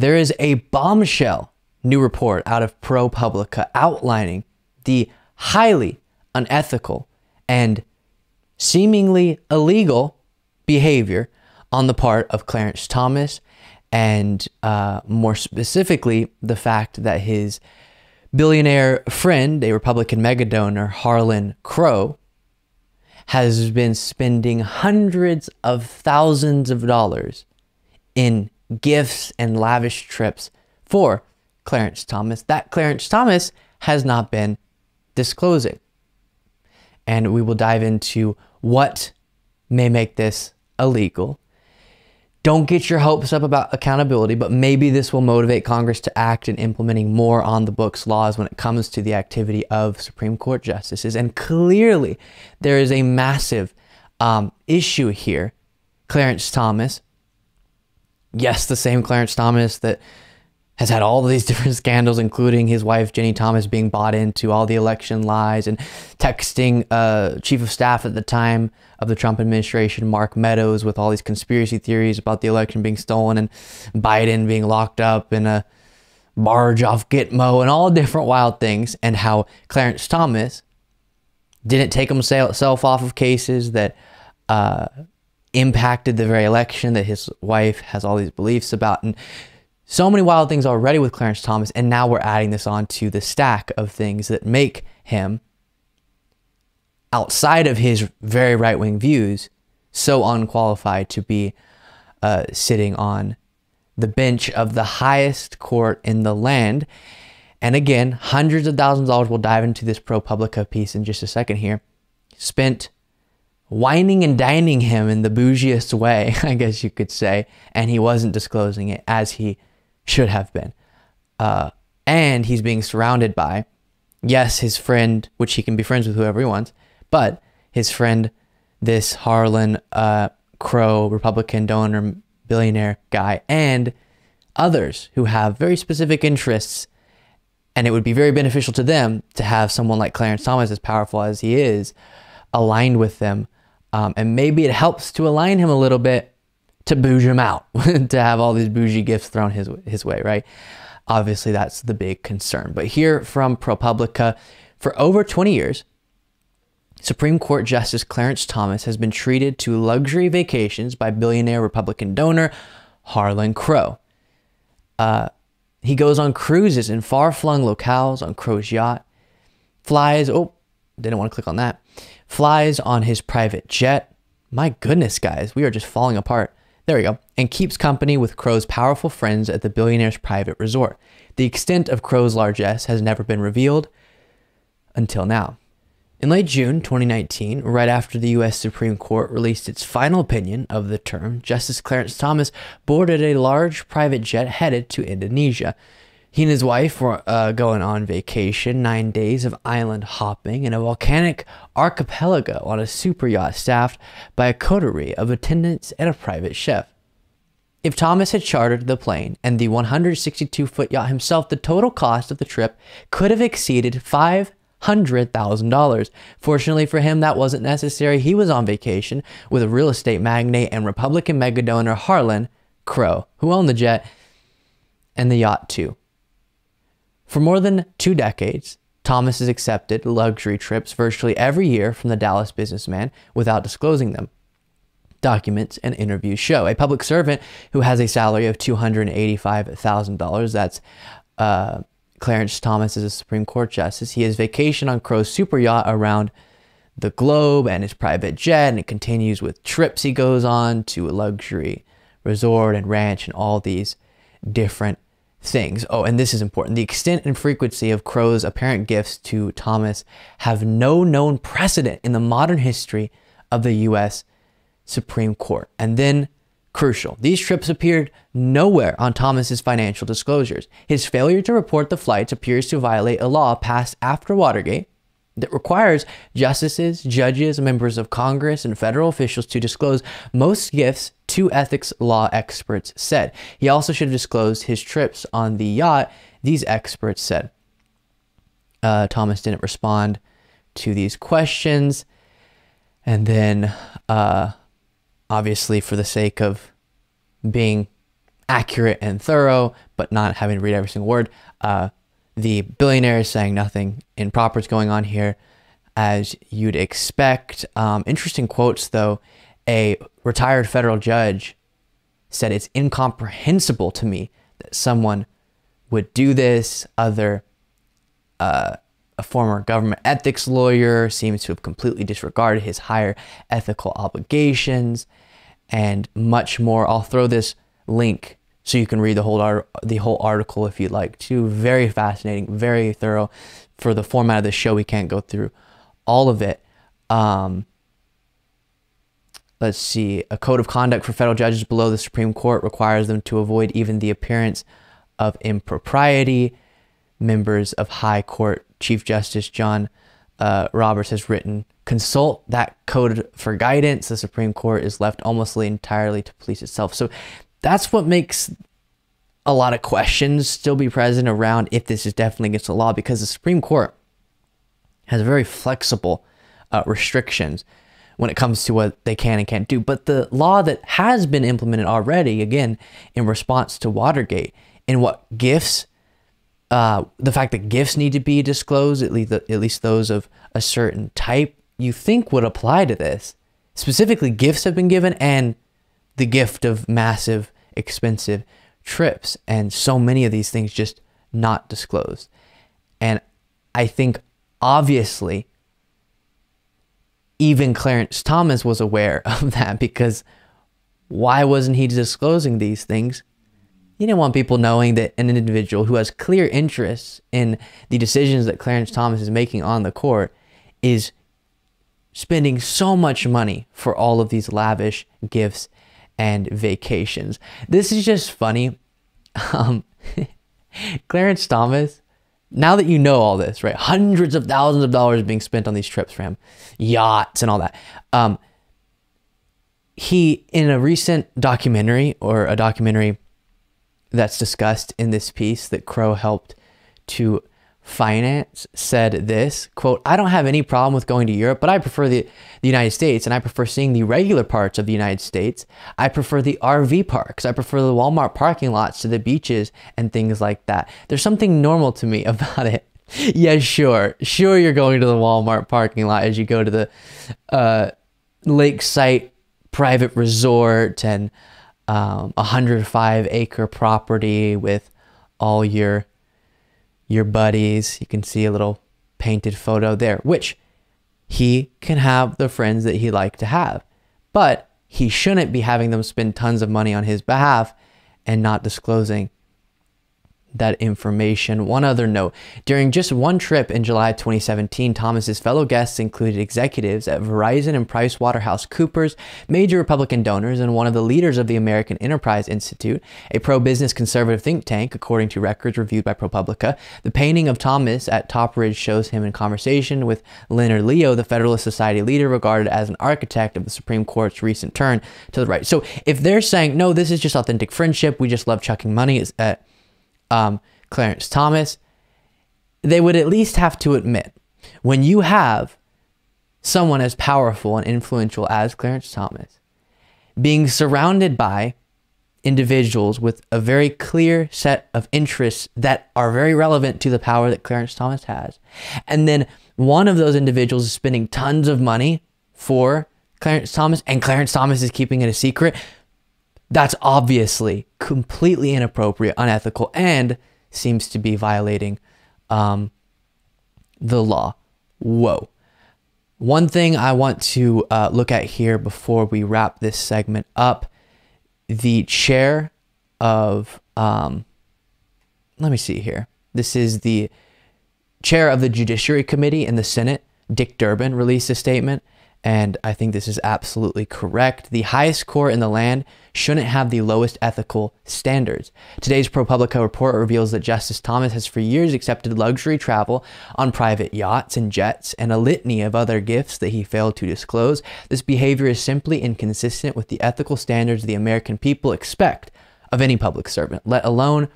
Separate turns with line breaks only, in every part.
there is a bombshell new report out of ProPublica outlining the highly unethical and seemingly illegal behavior on the part of Clarence Thomas, and uh, more specifically, the fact that his billionaire friend, a Republican megadonor, Harlan Crow, has been spending hundreds of thousands of dollars in gifts and lavish trips for Clarence Thomas that Clarence Thomas has not been disclosing. And we will dive into what may make this illegal. Don't get your hopes up about accountability, but maybe this will motivate Congress to act in implementing more on the books laws when it comes to the activity of Supreme Court justices. And clearly, there is a massive um, issue here. Clarence Thomas, yes, the same Clarence Thomas that has had all these different scandals, including his wife Ginni Thomas being bought into all the election lies and texting uh, chief of staff at the time of the Trump administration, Mark Meadows, with all these conspiracy theories about the election being stolen and Biden being locked up in a barge off Gitmo and all different wild things, and how Clarence Thomas didn't take himself off of cases that uh, impacted the very election that his wife has all these beliefs about. And so many wild things already with Clarence Thomas, and now we're adding this on to the stack of things that make him, outside of his very right wing views, so unqualified to be uh, sitting on the bench of the highest court in the land. And again, hundreds of thousands of dollars. We'll dive into this ProPublica piece in just a second here. Spent wining and dining him in the bougiest way, I guess you could say, and he wasn't disclosing it as he should have been. Uh, and he's being surrounded by, yes, his friend, which he can be friends with whoever he wants, but his friend, this Harlan uh, Crow Republican donor billionaire guy, and others who have very specific interests. And it would be very beneficial to them to have someone like Clarence Thomas, as powerful as he is, aligned with them. Um, and maybe it helps to align him a little bit to bouge him out, to have all these bougie gifts thrown his, his way, right? Obviously, that's the big concern. But here from ProPublica, for over 20 years, Supreme Court Justice Clarence Thomas has been treated to luxury vacations by billionaire Republican donor Harlan Crow. Uh, he goes on cruises in far flung locales on Crow's yacht, flies, oh, didn't want to click on that, flies on his private jet. My goodness, guys, we are just falling apart. There we go. And keeps company with Crow's powerful friends at the billionaire's private resort. The extent of Crow's largesse has never been revealed until now. In late June 2019, right after the U.S. Supreme Court released its final opinion of the term, Justice Clarence Thomas boarded a large private jet headed to Indonesia. He and his wife were uh, going on vacation, nine days of island hopping in a volcanic archipelago on a super yacht staffed by a coterie of attendants and a private chef. If Thomas had chartered the plane and the 162 foot yacht himself, the total cost of the trip could have exceeded $500,000. Fortunately for him, that wasn't necessary. He was on vacation with a real estate magnate and Republican megadonor Harlan Crow, who owned the jet and the yacht too. For more than two decades, Thomas has accepted luxury trips virtually every year from the Dallas businessman without disclosing them. Documents and interviews show a public servant who has a salary of $285,000. That's uh, Clarence Thomas is a Supreme Court justice. He has vacation on Crow's super yacht around the globe and his private jet, and it continues with trips he goes on to a luxury resort and ranch and all these different things. Oh, and this is important. The extent and frequency of Crow's apparent gifts to Thomas have no known precedent in the modern history of the U.S. Supreme Court. And then, crucial, these trips appeared nowhere on Thomas's financial disclosures. His failure to report the flights appears to violate a law passed after Watergate that requires justices, judges, members of Congress, and federal officials to disclose most gifts two ethics law experts said. He also should have disclosed his trips on the yacht, these experts said. Uh, Thomas didn't respond to these questions. And then, uh, obviously, for the sake of being accurate and thorough, but not having to read every single word. Uh, the billionaire is saying nothing improper is going on here, as you'd expect. Um, interesting quotes, though. A retired federal judge said it's incomprehensible to me that someone would do this. Other, uh, a former government ethics lawyer seems to have completely disregarded his higher ethical obligations and much more. I'll throw this link so you can read the whole art, the whole article if you'd like to. Very fascinating, very thorough. For the format of the show, we can't go through all of it. Um, let's see. A code of conduct for federal judges below the Supreme Court requires them to avoid even the appearance of impropriety. Members of High Court Chief Justice John uh, Roberts has written consult that code for guidance. The Supreme Court is left almost entirely to police itself. So that's what makes a lot of questions still be present around if this is definitely against the law because the Supreme Court has very flexible uh, restrictions when it comes to what they can and can't do. But the law that has been implemented already, again, in response to Watergate, in what gifts, uh, the fact that gifts need to be disclosed, at least, at least those of a certain type, you think would apply to this. Specifically, gifts have been given and the gift of massive, expensive trips. And so many of these things just not disclosed. And I think obviously even Clarence Thomas was aware of that because why wasn't he disclosing these things? He didn't want people knowing that an individual who has clear interests in the decisions that Clarence Thomas is making on the court is spending so much money for all of these lavish gifts and vacations. This is just funny. Um, Clarence Thomas now that you know all this, right? Hundreds of thousands of dollars being spent on these trips for him, yachts and all that. Um, he, in a recent documentary or a documentary that's discussed in this piece that Crow helped to finance said this quote i don't have any problem with going to europe but i prefer the, the united states and i prefer seeing the regular parts of the united states. I prefer the rv parks. I prefer the walmart parking lots to the beaches and things like that. There's something normal to me about it. Yeah sure. Sure you're going to the walmart parking lot as you go to the uh, lakeside private resort and um, 105 acre property with all your your buddies. You can see a little painted photo there, which he can have the friends that he like to have. But he shouldn't be having them spend tons of money on his behalf and not disclosing that information. One other note during just one trip in July 2017, Thomas's fellow guests included executives at Verizon and PricewaterhouseCoopers, major Republican donors, and one of the leaders of the American Enterprise Institute, a pro business conservative think tank, according to records reviewed by ProPublica. The painting of Thomas at Topridge shows him in conversation with Leonard Leo, the Federalist Society leader regarded as an architect of the Supreme Court's recent turn to the right. So if they're saying, no, this is just authentic friendship, we just love chucking money at um, Clarence Thomas, they would at least have to admit when you have someone as powerful and influential as Clarence Thomas being surrounded by individuals with a very clear set of interests that are very relevant to the power that Clarence Thomas has. And then one of those individuals is spending tons of money for Clarence Thomas and Clarence Thomas is keeping it a secret. That's obviously completely inappropriate, unethical, and seems to be violating um, the law. Whoa. One thing I want to uh, look at here before we wrap this segment up the chair of, um, let me see here. This is the chair of the Judiciary Committee in the Senate, Dick Durbin, released a statement and I think this is absolutely correct. The highest court in the land shouldn't have the lowest ethical standards. Today's ProPublica report reveals that Justice Thomas has for years accepted luxury travel on private yachts and jets and a litany of other gifts that he failed to disclose. This behavior is simply inconsistent with the ethical standards the American people expect of any public servant, let alone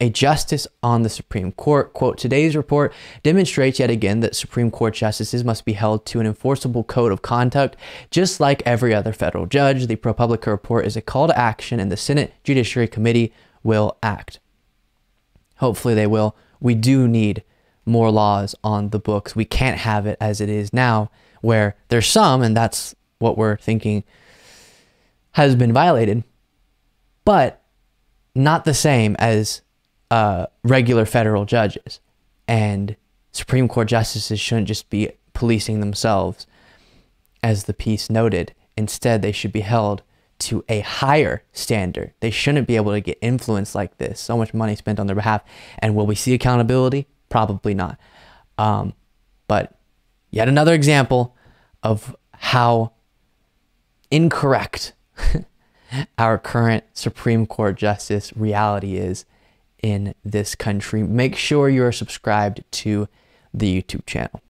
a justice on the Supreme Court. Quote, today's report demonstrates yet again that Supreme Court justices must be held to an enforceable code of conduct, just like every other federal judge. The ProPublica report is a call to action, and the Senate Judiciary Committee will act. Hopefully, they will. We do need more laws on the books. We can't have it as it is now, where there's some, and that's what we're thinking has been violated, but not the same as uh, regular federal judges. And Supreme Court justices shouldn't just be policing themselves, as the piece noted. Instead, they should be held to a higher standard. They shouldn't be able to get influence like this. So much money spent on their behalf. And will we see accountability? Probably not. Um, but yet another example of how incorrect our current Supreme Court justice reality is in this country. Make sure you're subscribed to the YouTube channel.